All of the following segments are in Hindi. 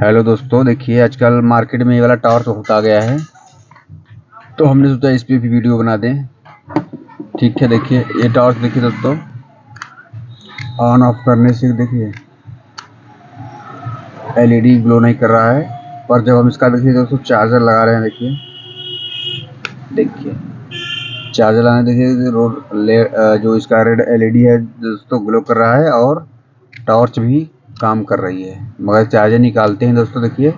हेलो दोस्तों, देखिए आजकल मार्केट में ये वाला टॉर्च आ गया है। तो हमने सोचा इस पर भी वीडियो बना दें। ठीक है, देखिए, ये टॉर्च देखिए दोस्तों। ऑन ऑफ़ करने से देखिए, एलईडी ग्लो नहीं कर रहा है। पर जब हम इसका देखिए दोस्तों, चार्जर लगा रहे हैं, देखिए। देखिए, चार्जर लगाने देखिए रोड जो इसका रेड एलईडी है, दोस्तों, ग्लो कर रहा है। और टॉर्च भी काम कर रही है। मगर चार्जर निकालते हैं दोस्तों, देखिए।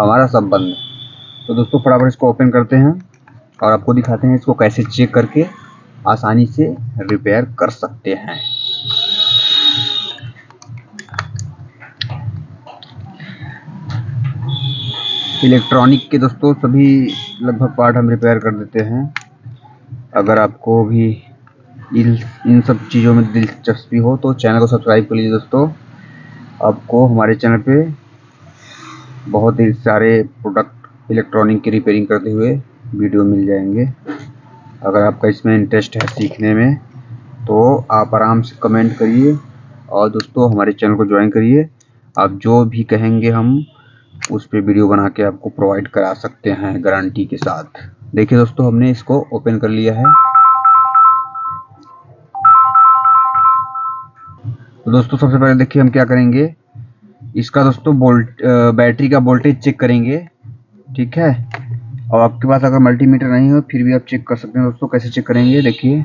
हमारा सब बंद है। तो दोस्तों, फटाफट इसको ओपन करते हैं और आपको दिखाते हैं इसको कैसे चेक करके आसानी से रिपेयर कर सकते हैं। इलेक्ट्रॉनिक के दोस्तों, सभी लगभग पार्ट हम रिपेयर कर देते हैं। अगर आपको भी इन इन सब चीज़ों में दिलचस्पी हो तो चैनल को सब्सक्राइब कर लीजिए दोस्तों। आपको हमारे चैनल पे बहुत ही सारे प्रोडक्ट इलेक्ट्रॉनिक की रिपेयरिंग करते हुए वीडियो मिल जाएँगे। अगर आपका इसमें इंटरेस्ट है सीखने में तो आप आराम से कमेंट करिए और दोस्तों हमारे चैनल को ज्वाइन करिए। आप जो भी कहेंगे हम, उस पर वीडियो बना के आपको प्रोवाइड करा सकते हैं गारंटी के साथ। देखिए दोस्तों, हमने इसको ओपन कर लिया है। तो दोस्तों, सबसे पहले देखिए हम क्या करेंगे। इसका दोस्तों वोल्ट बैटरी का वोल्टेज चेक करेंगे। ठीक है? और आपके पास अगर मल्टीमीटर नहीं हो, फिर भी आप चेक कर सकते हैं दोस्तों, कैसे चेक करेंगे। देखिए,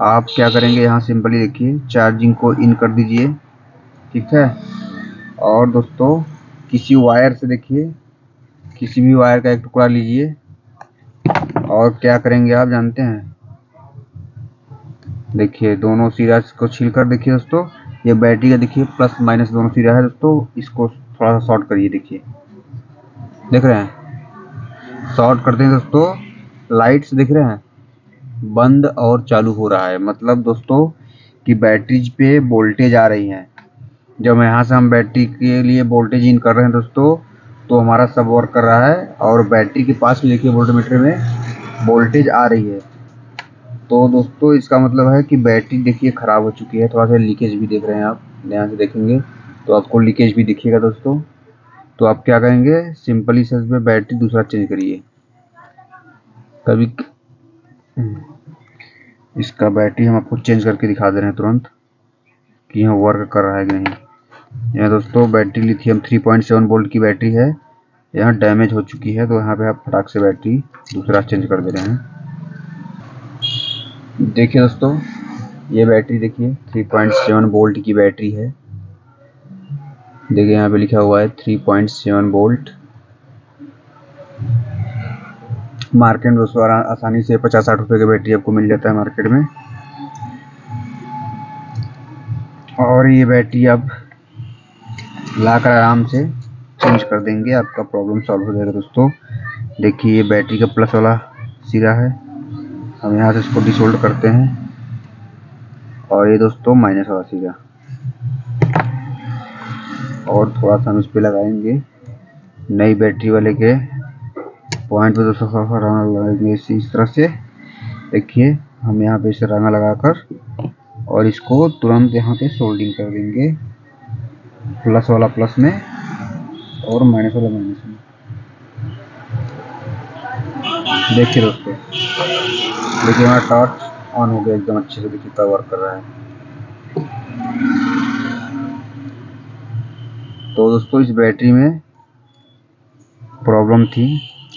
आप क्या करेंगे यहाँ सिंपली देखिए, चार्जिंग को इन कर दीजिए। ठीक है? और दोस्तों, किसी वायर से देखिए, किसी भी वायर का एक टुकड़ा लीजिए। और क्या करेंगे आप, जानते हैं? देखिए, दोनों सिरा को छील कर देखिए दोस्तों। ये बैटरी का देखिए प्लस माइनस दोनों सिरा है दोस्तों इसको थोड़ा सा शॉर्ट करिए देखिए। देख रहे हैं? शॉर्ट करते हैं दोस्तों लाइट्स दिख रहे हैं? बंद और चालू हो रहा है। मतलब दोस्तों, कि बैटरीज पे वोल्टेज आ रही है। जब यहाँ से हम बैटरी के लिए वोल्टेज इन कर रहे हैं दोस्तों तो हमारा सब वर्क कर रहा है और बैटरी के पास लेके वोल्टमीटर में वोल्टेज आ रही है। तो दोस्तों, इसका मतलब है कि बैटरी देखिए ख़राब हो चुकी है। थोड़ा सा लीकेज भी देख रहे हैं आप, ध्यान से देखेंगे। तो आपको लीकेज भी दिखेगा दोस्तों। तो आप क्या करेंगे, सिंपली से इसमें बैटरी दूसरा चेंज करिए। कभी इसका बैटरी हम आपको चेंज करके दिखा दे रहे हैं तुरंत कि यहाँ वर्क कर रहा है कि नहीं। यहाँ दोस्तों, बैटरी लिथियम 3.7 वोल्ट की बैटरी है। यहाँ डैमेज हो चुकी है तो यहाँ पे आप फटाक से बैटरी दूसरा चेंज कर दे रहे हैं। देखिए दोस्तों, ये बैटरी देखिए 3.7 वोल्ट की बैटरी है। देखिए, यहाँ पे लिखा हुआ है 3.7 वोल्ट मार्केट में दोस्तों आसानी से पचास साठ रुपये की बैटरी आपको मिल जाता है मार्केट में। और ये बैटरी आप लाकर आराम से चेंज कर देंगे, आपका प्रॉब्लम सॉल्व हो जाएगा दोस्तों। देखिए, ये बैटरी का प्लस वाला सिरा है। हम यहाँ से इसको डिसोल्ड करते हैं। और ये दोस्तों माइनस वाला सीधा। और थोड़ा सा हम इस पर लगाएँगे। नई बैटरी वाले के पॉइंट पे दोस्तों थोड़ा सा रंग लगाएँगे इस तरह से। देखिए, हम यहाँ पे इसे रंगा लगाकर और इसको तुरंत यहाँ पे सोल्डिंग कर देंगे। प्लस वाला प्लस में और माइनस वाला माइनस में। देखिए दोस्तों। देखिए हमारा टॉर्च ऑन हो गया एकदम अच्छे से देखिए वर्क कर रहा है। तो दोस्तों, इस बैटरी में प्रॉब्लम थी।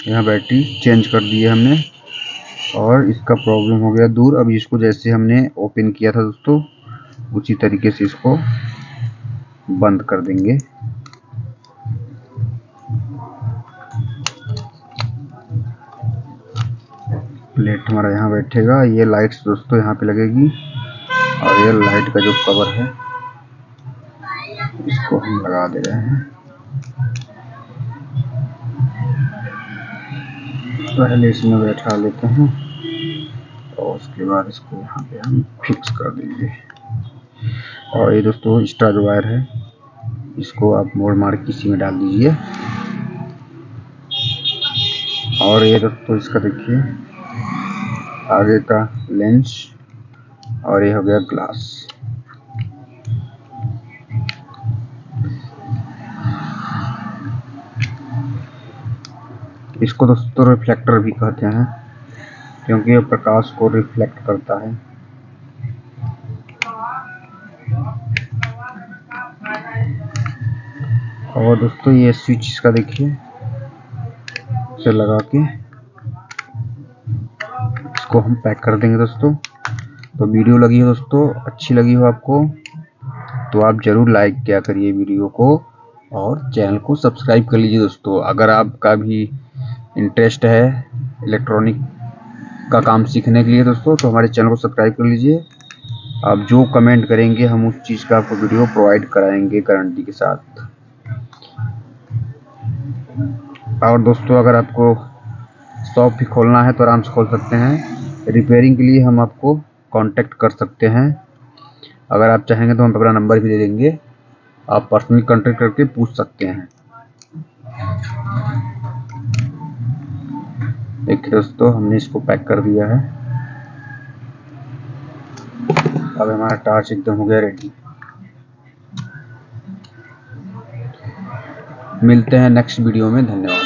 यहाँ बैटरी चेंज कर दी है हमने और इसका प्रॉब्लम हो गया दूर। अब इसको जैसे हमने ओपन किया था दोस्तों, उसी तरीके से इसको बंद कर देंगे। प्लेट हमारा यहाँ बैठेगा। ये लाइट्स दोस्तों यहाँ पे लगेगी। और ये लाइट का जो कवर है, इसको हम लगा दे रहे हैं। पहले इसमें बैठा लेते हैं। और उसके बाद इसको यहाँ पे हम फिक्स कर देंगे। और ये दोस्तों एक्स्ट्रा जो वायर है, इसको आप मोड़ मार किसी में डाल दीजिए। और ये दोस्तों इसका देखिए आगे का लेंस और ये हो गया ग्लास इसको तो दोस्तों रिफ्लेक्टर भी कहते हैं, क्योंकि ये प्रकाश को रिफ्लेक्ट करता है। और दोस्तों ये स्विच इसका देखिए से लगा के। इसको हम पैक कर देंगे दोस्तों। तो वीडियो लगी हो दोस्तों, अच्छी लगी हो आपको तो आप ज़रूर लाइक किया करिए वीडियो को और चैनल को सब्सक्राइब कर लीजिए दोस्तों। अगर आपका भी इंटरेस्ट है इलेक्ट्रॉनिक का काम सीखने के लिए दोस्तों तो हमारे चैनल को सब्सक्राइब कर लीजिए। आप जो कमेंट करेंगे, हम उस चीज़ का आपको वीडियो प्रोवाइड कराएँगे गारंटी के साथ। और दोस्तों, अगर आपको शॉप भी खोलना है तो आराम से खोल सकते हैं। रिपेयरिंग के लिए हम आपको कांटेक्ट कर सकते हैं। अगर आप चाहेंगे तो हम अपना नंबर भी दे देंगे। आप पर्सनली कांटेक्ट करके पूछ सकते हैं। देखिए दोस्तों, हमने इसको पैक कर दिया है। अब हमारा टार्च एकदम हो गया रेडी मिलते हैं नेक्स्ट वीडियो में। धन्यवाद।